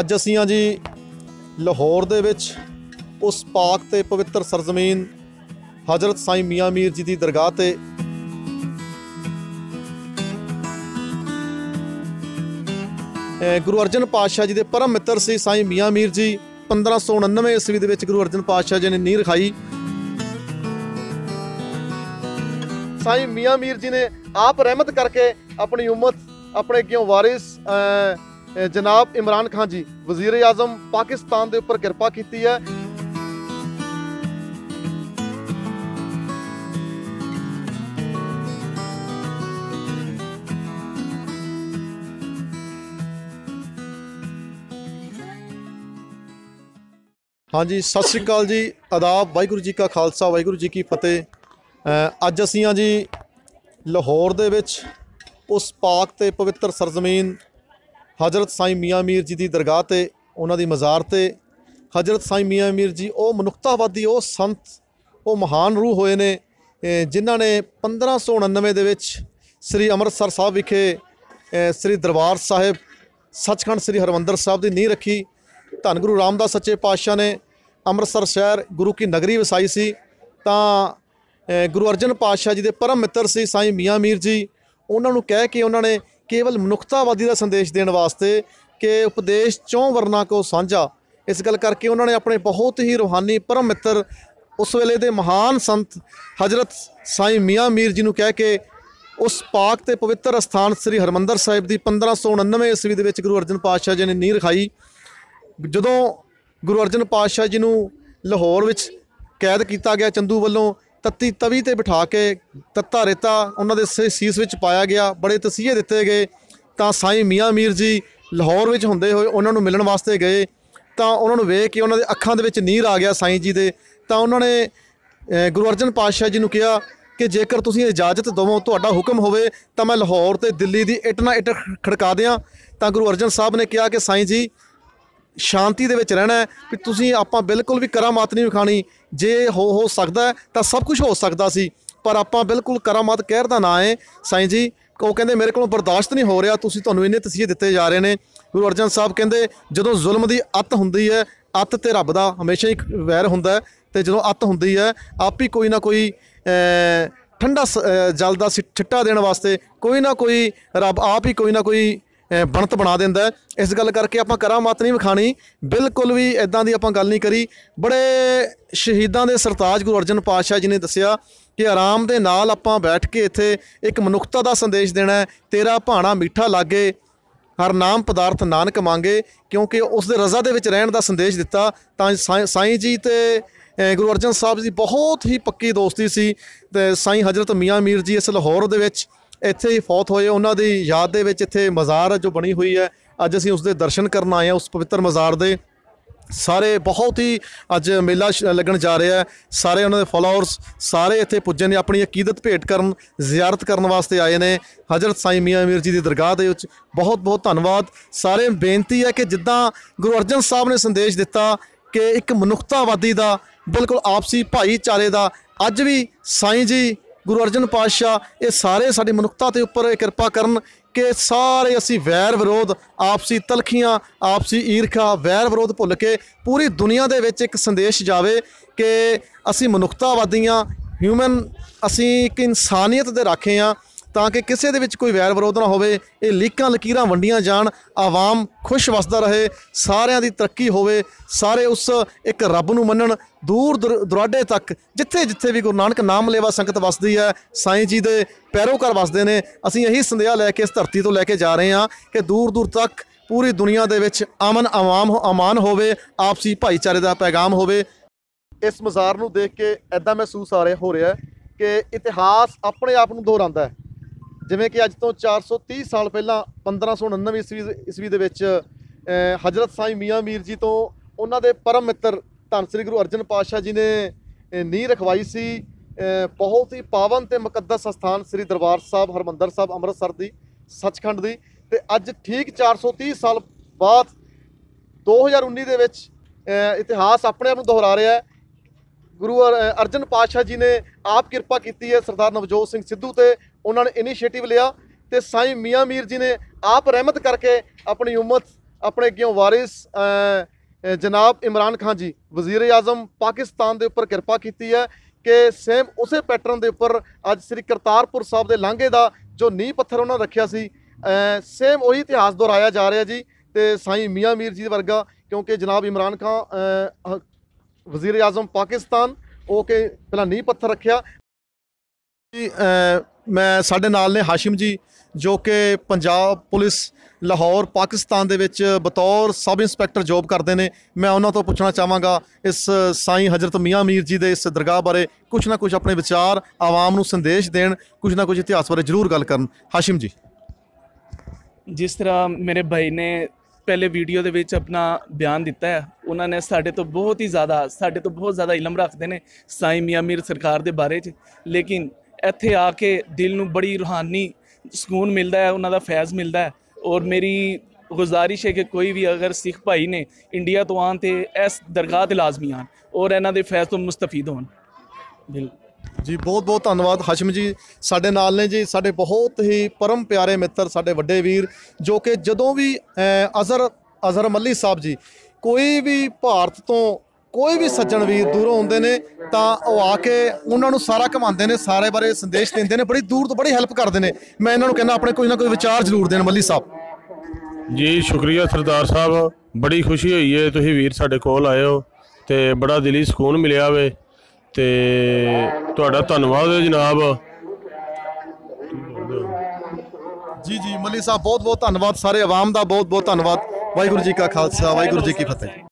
ਅੱਜ ਅਸੀਂ ਆ ਜੀ ਲਾਹੌਰ ਦੇ ਵਿੱਚ ਉਸ ਪਾਕ ਤੇ ਪਵਿੱਤਰ ਸਰਜ਼ਮੀਨ ਹਜ਼ਰਤ ਸਾਈਂ ਮੀਆਂ ਮੀਰ ਜੀ ਦੀ ਦਰਗਾਹ ਤੇ। ਗੁਰੂ ਅਰਜਨ ਪਾਤਸ਼ਾਹ ਜੀ ਦੇ ਪਰਮ ਮਿੱਤਰ ਸੀ ਸਾਈਂ ਮੀਆਂ ਮੀਰ ਜੀ 1599 ਈਸਵੀ ਦੇ ਵਿੱਚ ਗੁਰੂ ਅਰਜਨ ਪਾਤਸ਼ਾਹ ਜੀ ਨੇ ਨੀਂਹ ਰਖਾਈ। ਸਾਈਂ ਮੀਆਂ ਮੀਰ ਜੀ ਨੇ ਆਪ ਰਹਿਮਤ ਕਰਕੇ ਆਪਣੀ ਉਮਤ, ਆਪਣੇ ਕਿਉਂ ਵਾਰਿਸ ਜਨਾਬ ਇਮਰਾਨ ਖਾਨ ਜੀ, ਵਜ਼ੀਰ ਆਜ਼ਮ ਪਾਕਿਸਤਾਨ ਦੇ ਉੱਪਰ ਕਿਰਪਾ ਕੀਤੀ ਹੈ। ਹਾਂਜੀ, ਸਤਿ ਸ੍ਰੀ ਅਕਾਲ ਜੀ। ਆਦਾਬ, ਵਾਹਿਗੁਰੂ ਜੀ ਕਾ ਖਾਲਸਾ, ਵਾਹਿਗੁਰੂ ਜੀ ਕੀ ਫਤਿਹ। ਅੱਜ ਅਸੀਂ ਆ ਜੀ, ਲਾਹੌਰ ਦੇ ਵਿੱਚ ਉਸ ਪਾਕ ਤੇ ਪਵਿੱਤਰ ਸਰਜ਼ਮੀਨ ਹਜ਼ਰਤ ਸਾਈਂ ਮੀਆਂ ਮੀਰ ਜੀ ਦੀ ਦਰਗਾਹ ਤੇ, ਉਹਨਾਂ ਦੀ ਮਜ਼ਾਰ ਤੇ, ਹਜ਼ਰਤ ਸਾਈਂ ਮੀਆਂ ਮੀਰ ਜੀ, ਉਹ ਮਨੁੱਖਤਾਵਾਦੀ, ਉਹ ਸੰਤ, ਉਹ ਮਹਾਨ ਰੂਹ ਹੋਏ ਨੇ ਜਿਨ੍ਹਾਂ ਨੇ 1599 ਦੇ ਵਿੱਚ ਸ੍ਰੀ ਅੰਮ੍ਰਿਤਸਰ ਸਾਹਿਬ ਵਿਖੇ ਸ੍ਰੀ ਦਰਬਾਰ ਸਾਹਿਬ, ਸੱਚਖੰਡ ਸ੍ਰੀ ਹਰਮੰਦਰ ਸਾਹਿਬ ਦੀ ਨੀਂਹ ਰੱਖੀ। ਧੰਨ ਗੁਰੂ ਰਾਮਦਾਸ ਸੱਚੇ ਪਾਤਸ਼ਾਹ ਨੇ ਅੰਮ੍ਰਿਤਸਰ ਸ਼ਹਿਰ ਗੁਰੂ ਕੀ ਨਗਰੀ ਵਸਾਈ ਸੀ। ਤਾਂ ਗੁਰੂ ਅਰਜਨ ਪਾਤਸ਼ਾਹ ਜੀ ਦੇ ਪਰਮ ਮਿੱਤਰ ਸੀ ਸਾਈਂ ਮੀਆਂ ਮੀਰ ਜੀ। ਉਹਨਾਂ ਨੂੰ ਕਹਿ ਕੇ ਉਹਨਾਂ ਨੇ ਕੇਵਲ ਮਨੁੱਖਤਾਵਾਦੀ ਦਾ ਸੰਦੇਸ਼ ਦੇਣ ਵਾਸਤੇ ਕਿ ਉਪਦੇਸ਼ ਚੋਂ ਵਰਨਾ ਕੋ ਸਾਂਝਾ। ਇਸ ਗੱਲ ਕਰਕੇ ਉਹਨਾਂ ਨੇ ਆਪਣੇ ਬਹੁਤ ਹੀ ਰੂਹਾਨੀ ਪਰਮ ਮਿੱਤਰ ਉਸ ਵੇਲੇ ਦੇ ਮਹਾਨ ਸੰਤ ਹਜ਼ਰਤ ਸਾਈਂ ਮੀਆਂ ਮੀਰ ਜੀ ਨੂੰ ਕਹਿ ਕੇ ਉਸ ਪਾਕ ਤੇ ਪਵਿੱਤਰ ਅਸਥਾਨ ਸ੍ਰੀ ਹਰਮੰਦਰ ਸਾਹਿਬ ਦੀ 1599 ਈਸਵੀ ਦੇ ਵਿੱਚ ਗੁਰੂ ਅਰਜਨ ਪਾਤਸ਼ਾਹ ਜੀ ਨੇ ਨੀਂਹ ਰਖਾਈ। ਜਦੋਂ ਗੁਰੂ ਅਰਜਨ ਪਾਤਸ਼ਾਹ ਜੀ ਨੂੰ ਲਾਹੌਰ ਵਿੱਚ ਕੈਦ ਕੀਤਾ ਗਿਆ ਚੰਦੂ ਵੱਲੋਂ ਤੱਤੀ ਤਵੀ ਤੇ ਬਿਠਾ ਕੇ ਤੱਤਾ ਰੇਤਾ ਉਹਨਾਂ ਦੇ ਸ- ਸੀਸ ਵਿੱਚ ਪਾਇਆ ਗਿਆ, ਬੜੇ ਤਸੀਹੇ ਦਿੱਤੇ ਗਏ। ਤਾਂ ਸਾਈਂ ਮੀਆਂ ਮੀਰ ਜੀ ਲਾਹੌਰ ਵਿੱਚ ਹੁੰਦੇ ਹੋਏ ਉਹਨਾਂ ਨੂੰ ਮਿਲਣ ਵਾਸਤੇ ਗਏ। ਤਾਂ ਉਹਨਾਂ ਨੂੰ ਵੇਖ ਕੇ ਉਹਨਾਂ ਦੇ ਅੱਖਾਂ ਦੇ ਵਿੱਚ ਨੀਰ ਆ ਗਿਆ ਸਾਈਂ ਜੀ ਦੇ। ਤਾਂ ਉਹਨਾਂ ਨੇ ਗੁਰੂ ਅਰਜਨ ਪਾਤਸ਼ਾਹ ਜੀ ਨੂੰ ਕਿਹਾ ਕਿ ਜੇਕਰ ਤੁਸੀਂ ਇਜਾਜ਼ਤ ਦਵੋ, ਤੁਹਾਡਾ ਹੁਕਮ ਹੋਵੇ, ਤਾਂ ਮੈਂ ਲਾਹੌਰ ਤੇ ਦਿੱਲੀ ਦੀ ਇੱਟ ਨਾਲ ਇੱਟ ਖੜਕਾ ਦਿਆਂ। ਤਾਂ ਗੁਰੂ ਅਰਜਨ ਸਾਹਿਬ ਨੇ ਕਿਹਾ ਕਿ ਸਾਈਂ ਜੀ ਸ਼ਾਂਤੀ ਦੇ ਵਿੱਚ ਰਹਿਣਾ ਵੀ ਤੁਸੀਂ ਆਪਾਂ ਬਿਲਕੁਲ ਵੀ ਕਰਾਮਾਤ ਨਹੀਂ ਵਿਖਾਣੀ ਜੇ ਹੋ ਹੋ ਸਕਦਾ ਤਾਂ ਸਭ ਕੁਝ ਹੋ ਸਕਦਾ ਸੀ, ਪਰ ਆਪਾਂ ਬਿਲਕੁਲ ਕਰਾਮਾਤ ਕਹਿਰ ਦਾ ਨਾਂ ਹੈ। ਸਾਈਂ ਜੀ, ਉਹ ਕਹਿੰਦੇ, ਮੇਰੇ ਕੋਲੋਂ ਬਰਦਾਸ਼ਤ ਨਹੀਂ ਹੋ ਰਿਹਾ, ਤੁਸੀਂ ਤੁਹਾਨੂੰ ਇੰਨੇ ਤਸੀਹੇ ਦਿੱਤੇ ਜਾ ਰਹੇ ਨੇ। ਗੁਰੂ ਅਰਜਨ ਸਾਹਿਬ ਕਹਿੰਦੇ, ਜਦੋਂ ਜ਼ੁਲਮ ਦੀ ਅੱਤ ਹੁੰਦੀ ਹੈ, ਅੱਤ ਤੇ ਰੱਬ ਦਾ ਹਮੇਸ਼ਾ ਹੀ ਵੈਰ ਹੁੰਦਾ ਹੈ ਤੇ ਜਦੋਂ ਅੱਤ ਹੁੰਦੀ ਹੈ, ਆਪ ਹੀ ਕੋਈ ਨਾ ਕੋਈ ਠੰਡਾ ਸ- ਜਲ ਦਾ ਸਿ- ਛਿੱਟਾ ਦੇਣ ਵਾਸਤੇ ਕੋਈ ਨਾ ਕੋਈ ਰੱਬ ਆਪ ਹੀ ਕੋਈ ਨਾ ਕੋਈ ਬਣਤ ਬਣਾ ਦਿੰਦਾ ਇਸ ਗੱਲ ਕਰਕੇ ਆਪਾਂ ਕਰਾਮਾਤ ਨਹੀਂ ਵਿਖਾਣੀ। ਬਿਲਕੁਲ ਵੀ ਇਦਾਂ ਦੀ ਆਪਾਂ ਗੱਲ ਨਹੀਂ ਕਰੀ। ਬੜੇ ਸ਼ਹੀਦਾਂ ਦੇ ਸਰਤਾਜ ਗੁਰੂ ਅਰਜਨ ਪਾਤਸ਼ਾਹ ਜੀ ਨੇ ਦੱਸਿਆ ਕਿ ਆਰਾਮ ਦੇ ਨਾਲ ਆਪਾਂ ਬੈਠ ਕੇ ਇੱਥੇ ਇੱਕ ਮਨੁੱਖਤਾ ਦਾ ਸੰਦੇਸ਼ ਦੇਣਾ ਤੇਰਾ ਭਾਣਾ ਮਿੱਠਾ ਲਾਗੇ, ਹਰ ਨਾਮ ਪਦਾਰਥ ਨਾਨਕ ਮੰਗੇ, ਕਿਉਂਕਿ ਉਸ ਦੇ ਰਜ਼ਾ ਦੇ ਵਿੱਚ ਰਹਿਣ ਦਾ ਸੰਦੇਸ਼ ਦਿੱਤਾ। ਤਾਂ ਸਾਈਂ ਸਾਈਂ ਜੀ ਤੇ ਗੁਰੂ ਅਰਜਨ ਸਾਹਿਬ ਜੀ ਬਹੁਤ ਹੀ ਪੱਕੀ ਦੋਸਤੀ ਸੀ। ਤੇ ਸਾਈਂ ਹਜ਼ਰਤ ਮੀਆਂ ਮੀਰ ਜੀ ਇਸ ਲਾਹੌਰ ਦੇ ਵਿੱਚ ਇੱਥੇ ਹੀ ਫੌਤ ਹੋਏ। ਉਹਨਾਂ ਦੀ ਯਾਦ ਦੇ ਵਿੱਚ ਇੱਥੇ ਮਜ਼ਾਰ ਜੋ ਬਣੀ ਹੋਈ ਹੈ। ਅੱਜ ਅਸੀਂ ਉਸ ਦੇ ਦਰਸ਼ਨ ਕਰਨ ਆਏ ਹਾਂ, ਉਸ ਪਵਿੱਤਰ ਮਜ਼ਾਰ ਦੇ। ਸਾਰੇ ਬਹੁਤ ਹੀ ਅੱਜ ਮੇਲਾ ਸ਼- ਲੱਗਣ ਜਾ ਰਿਹਾ ਹੈ। ਸਾਰੇ ਉਹਨਾਂ ਦੇ ਫਾਲੋਅਰਸ ਸਾਰੇ ਇੱਥੇ ਪੁੱਜੇ ਨੇ, ਆਪਣੀ ਅਕੀਦਤ ਭੇਟ ਕਰਨ, ਜ਼ਿਆਰਤ ਕਰਨ ਵਾਸਤੇ ਆਏ ਨੇ। ਹਜ਼ਰਤ ਸਾਈਂ ਮੀਆਂ ਮੀਰ ਜੀ ਦੀ ਦਰਗਾਹ ਦੇ ਵਿੱਚ ਬਹੁਤ ਬਹੁਤ ਧੰਨਵਾਦ। ਸਾਰੇ ਬੇਨਤੀ ਹੈ ਕਿ ਜਿੱਦਾਂ ਗੁਰੂ ਅਰਜਨ ਸਾਹਿਬ ਨੇ ਸੰਦੇਸ਼ ਦਿੱਤਾ ਕਿ ਇੱਕ ਮਨੁੱਖਤਾਵਾਦੀ ਦਾ, ਬਿਲਕੁਲ ਆਪਸੀ ਭਾਈਚਾਰੇ ਦਾ, ਅੱਜ ਵੀ ਸਾਈਂ ਜੀ ਗੁਰੂ ਅਰਜਨ ਪਾਤਸ਼ਾਹ, ਇਹ ਸਾਰੇ ਸਾਡੀ ਮਨੁੱਖਤਾ ਦੇ ਉੱਪਰ ਕਿਰਪਾ ਕਰਨ ਕਿ ਸਾਰੇ ਅਸੀਂ ਵੈਰ ਵਿਰੋਧ, ਆਪਸੀ ਤਲਖੀਆਂ, ਆਪਸੀ ਈਰਖਾ, ਵੈਰ ਵਿਰੋਧ ਭੁੱਲ ਕੇ ਪੂਰੀ ਦੁਨੀਆ ਦੇ ਵਿੱਚ ਇੱਕ ਸੰਦੇਸ਼ ਜਾਵੇ ਕਿ ਅਸੀਂ ਮਨੁੱਖਤਾਵਾਦੀਆਂ ਹਿਊਮਨ ਅਸੀਂ ਇੱਕ ਇਨਸਾਨੀਅਤ ਦੇ ਰਾਖੇ ਆ ਤਾਂ ਕਿ ਕਿਸੇ ਦੇ ਵਿੱਚ ਕੋਈ ਵੈਰ ਵਿਰੋਧ ਨਾ ਹੋਵੇ, ਇਹ ਲੀਕਾਂ, ਲਕੀਰਾਂ ਵੰਡੀਆਂ ਜਾਣ, ਆਵਾਮ ਖੁਸ਼ ਵਸਦਾ ਰਹੇ, ਸਾਰਿਆਂ ਦੀ ਤਰੱਕੀ ਹੋਵੇ, ਸਾਰੇ ਉਸ ਇੱਕ ਰੱਬ ਨੂੰ ਮੰਨਣ, ਦੂਰ ਦੁਰ- ਦੁਰਾਡੇ ਤੱਕ, ਜਿੱਥੇ ਜਿੱਥੇ ਵੀ ਗੁਰੂ ਨਾਨਕ ਨਾਮ ਲੇਵਾ ਸੰਗਤ ਵਸਦੀ ਹੈ, ਸਾਈਂ ਜੀ ਦੇ ਪੈਰੋਕਾਰ ਵਸਦੇ ਨੇ, ਅਸੀਂ ਇਹੀ ਸੰਦੇਹਾ ਲੈ ਕੇ ਇਸ ਧਰਤੀ ਤੋਂ ਲੈ ਕੇ ਜਾ ਰਹੇ ਹਾਂ ਕਿ ਦੂਰ ਦੂਰ ਤੱਕ ਪੂਰੀ ਦੁਨੀਆ ਦੇ ਵਿੱਚ ਅਮਨ ਆਵਾਮ ਅਮਾਨ ਹੋਵੇ, ਆਪਸੀ ਭਾਈਚਾਰੇ ਦਾ ਪੈਗਾਮ ਹੋਵੇ। ਇਸ ਮਜ਼ਾਰ ਨੂੰ ਦੇਖ ਕੇ ਐਦਾਂ ਮਹਿਸੂਸ ਆ ਰਿਹਾ, ਹੋ ਰਿਹਾ ਕਿ ਇਤਿਹਾਸ ਆਪਣੇ ਆਪ ਨੂੰ ਦੁਹਰਾਉਂਦਾ ਹੈ। ਜਿਵੇਂ ਕਿ ਅੱਜ ਤੋਂ 430 ਸਾਲ ਪਹਿਲਾਂ 1599 ਈਸਵੀ ਈਸਵੀ ਦੇ ਵਿੱਚ ਹਜ਼ਰਤ ਸਾਈਂ ਮੀਆਂ ਮੀਰ ਜੀ ਤੋਂ ਉਹਨਾਂ ਦੇ ਪਰਮ ਮਿੱਤਰ ਧੰਨ ਸ੍ਰੀ ਗੁਰੂ ਅਰਜਨ ਪਾਤਸ਼ਾਹ ਜੀ ਨੇ ਨੀਂਹ ਰਖਵਾਈ ਸੀ। ਬਹੁਤ ਹੀ ਪਾਵਨ ਤੇ ਮੁਕੱਦਸ ਸਥਾਨ ਸ੍ਰੀ ਦਰਬਾਰ ਸਾਹਿਬ, ਹਰਮੰਦਰ ਸਾਹਿਬ, ਅੰਮ੍ਰਿਤਸਰ ਦੀ, ਸੱਚਖੰਡ ਦੀ। ਤੇ ਅੱਜ ਠੀਕ 430 ਸਾਲ ਬਾਅਦ 2019 ਦੇ ਵਿੱਚ ਇਤਿਹਾਸ ਆਪਣੇ ਆਪ ਨੂੰ ਦੁਹਰਾ ਰਿਹਾ ਹੈ। ਗੁਰੂ ਅਰ- ਅਰਜਨ ਪਾਤਸ਼ਾਹ ਜੀ ਨੇ ਆਪ ਕਿਰਪਾ ਕੀਤੀ ਹੈ ਸਰਦਾਰ ਨਵਜੋਤ ਸਿੰਘ ਸਿੱਧੂ ਤੇ ਉਹਨਾਂ ਨੇ ਇਨੀਸ਼ੀਏਟਿਵ ਲਿਆ ਤੇ ਸਾਈਂ ਮੀਆਂ ਮੀਰ ਜੀ ਨੇ ਆਪ ਰਹਿਮਤ ਕਰਕੇ ਆਪਣੀ ਉਮਤ ਆਪਣੇ ਕਿਉਂ ਵਾਰਿਸ ਜਨਾਬ ਇਮਰਾਨ ਖਾਨ ਜੀ, ਵਜ਼ੀਰ ਆਜ਼ਮ ਪਾਕਿਸਤਾਨ ਦੇ ਉੱਪਰ ਕਿਰਪਾ ਕੀਤੀ ਹੈ ਕਿ ਸੇਮ ਉਸੇ ਪੈਟਰਨ ਦੇ ਉੱਪਰ ਅੱਜ ਸ੍ਰੀ ਕਰਤਾਰਪੁਰ ਸਾਹਿਬ ਦੇ ਲਾਂਘੇ ਦਾ ਜੋ ਨੀਂਹ ਪੱਥਰ ਉਹਨਾਂ ਰੱਖਿਆ ਸੀ ਸੇਮ ਉਹੀ ਇਤਿਹਾਸ ਦੁਹਰਾਇਆ ਜਾ ਰਿਹਾ ਜੀ ਤੇ ਸਾਈਂ ਮੀਆਂ ਮੀਰ ਜੀ ਵਰਗਾ ਕਿਉਂਕਿ ਜਨਾਬ ਇਮਰਾਨ ਖਾਨ ਵਜ਼ੀਰ ਆਜ਼ਮ ਪਾਕਿਸਤਾਨ, ਉਹ ਕਿ ਪਹਿਲਾਂ ਨੀਂਹ ਪੱਥਰ ਰੱਖਿਆ ਜੀ ਮੈਂ ਸਾਡੇ ਨਾਲ ਨੇ ਹਾਸ਼ਿਮ ਜੀ, ਜੋ ਕਿ ਪੰਜਾਬ ਪੁਲਿਸ ਲਾਹੌਰ ਪਾਕਿਸਤਾਨ ਦੇ ਵਿੱਚ ਬਤੌਰ ਸਬ ਇੰਸਪੈਕਟਰ ਜੌਬ ਕਰਦੇ ਨੇ। ਮੈਂ ਉਹਨਾਂ ਤੋਂ ਪੁੱਛਣਾ ਚਾਹਾਂਗਾ, ਇਸ ਸਾਈਂ ਹਜ਼ਰਤ ਮੀਆਂ ਮੀਰ ਜੀ ਦੇ ਇਸ ਦਰਗਾਹ ਬਾਰੇ ਕੁਝ ਨਾ ਕੁਝ ਆਪਣੇ ਵਿਚਾਰ, ਆਵਾਮ ਨੂੰ ਸੰਦੇਸ਼ ਦੇਣ ਕੁਝ ਨਾ ਕੁਝ ਇਤਿਹਾਸ ਬਾਰੇ ਜ਼ਰੂਰ ਗੱਲ ਕਰਨ। ਹਾਸ਼ਿਮ ਜੀ। ਜਿਸ ਤਰ੍ਹਾਂ ਮੇਰੇ ਭਾਈ ਨੇ ਪਹਿਲੇ ਵੀਡੀਓ ਦੇ ਵਿੱਚ ਆਪਣਾ ਬਿਆਨ ਦਿੱਤਾ ਹੈ, ਉਹਨਾਂ ਨੇ ਸਾਡੇ ਤੋਂ ਬਹੁਤ ਹੀ ਜ਼ਿਆਦਾ, ਸਾਡੇ ਤੋਂ ਬਹੁਤ ਜ਼ਿਆਦਾ ਇਲਮ ਰੱਖਦੇ ਨੇ ਸਾਈਂ ਮੀਆਂ ਮੀਰ ਸਰਕਾਰ ਦੇ ਬਾਰੇ 'ਚ। ਲੇਕਿਨ ਇੱਥੇ ਆ ਕੇ ਦਿਲ ਨੂੰ ਬੜੀ ਰੂਹਾਨੀ ਸਕੂਨ ਮਿਲਦਾ ਹੈ ਉਹਨਾਂ ਦਾ ਫੈਜ਼ ਮਿਲਦਾ ਹੈ। ਔਰ ਮੇਰੀ ਗੁਜ਼ਾਰਿਸ਼ ਹੈ ਕਿ ਕੋਈ ਵੀ ਅਗਰ ਸਿੱਖ ਭਾਈ ਨੇ ਇੰਡੀਆ ਤੋਂ ਆਉਣ ਤੇ ਇਸ ਦਰਗਾਹ ਤੇ ਲਾਜ਼ਮੀ ਆਉਣ ਔਰ ਇਹਨਾਂ ਦੇ ਫੈਜ਼ ਤੋਂ ਮੁਸਤਫੀਦ ਹੋਣ। ਬਿਲ ਜੀ ਬਹੁਤ ਬਹੁਤ ਧੰਨਵਾਦ। ਹਸ਼ਮ ਜੀ ਸਾਡੇ ਨਾਲ ਨੇ ਜੀ ਸਾਡੇ ਬਹੁਤ ਹੀ ਪਰਮ ਪਿਆਰੇ ਮਿੱਤਰ ਸਾਡੇ ਵੱਡੇ ਵੀਰ ਜੋ ਕਿ ਜਦੋਂ ਵੀ ਅਹ, ਅਜ਼ਹਰ ਅਜ਼ਹਰ ਮੱਲੀ ਸਾਹਿਬ ਜੀ ਕੋਈ ਵੀ ਭਾਰਤ ਤੋਂ ਕੋਈ ਵੀ ਸੱਜਣ ਵੀਰ ਦੂਰੋਂ ਆਉਂਦੇ ਨੇ ਤਾਂ ਉਹ ਆ ਕੇ ਉਹਨਾਂ ਨੂੰ ਸਾਰਾ ਘਮਾਉਂਦੇ ਨੇ ਸਾਰੇ ਬਾਰੇ ਸੰਦੇਸ਼ ਦਿੰਦੇ ਨੇ ਬੜੀ ਦੂਰ ਤੋਂ ਬੜੀ ਹੈਲਪ ਕਰਦੇ ਨੇ। ਮੈਂ ਇਹਨਾਂ ਨੂੰ ਕਹਿੰਦਾ ਆਪਣੇ ਕੋਈ ਨਾ ਕੋਈ ਵਿਚਾਰ ਜ਼ਰੂਰ ਦੇਣ ਮੱਲੀ ਸਾਹਿਬ। ਜੀ ਸ਼ੁਕਰੀਆ ਸਰਦਾਰ ਸਾਹਿਬ। ਬੜੀ ਖੁਸ਼ੀ ਹੋਈ ਹੈ ਤੁਸੀਂ ਵੀਰ ਸਾਡੇ ਕੋਲ ਆਏ ਹੋ ਤੇ ਬੜਾ ਦਿਲੀ ਸਕੂਨ ਮਿਲਿਆ ਵੇ ਤੇ ਤੁਹਾਡਾ ਧੰਨਵਾਦ ਹੈ ਜਨਾਬ। ਜੀ ਜੀ ਮੱਲੀ ਸਾਹਿਬ ਬਹੁਤ ਬਹੁਤ ਧੰਨਵਾਦ ਸਾਰੇ ਆਵਾਮ ਦਾ ਬਹੁਤ ਬਹੁਤ ਧੰਨਵਾਦ। ਵਾਹਿਗੁਰੂ ਜੀ ਕਾ ਖਾਲਸਾ ਵਾਹਿਗੁਰੂ ਜੀ ਕੀ ਫਤਿਹ।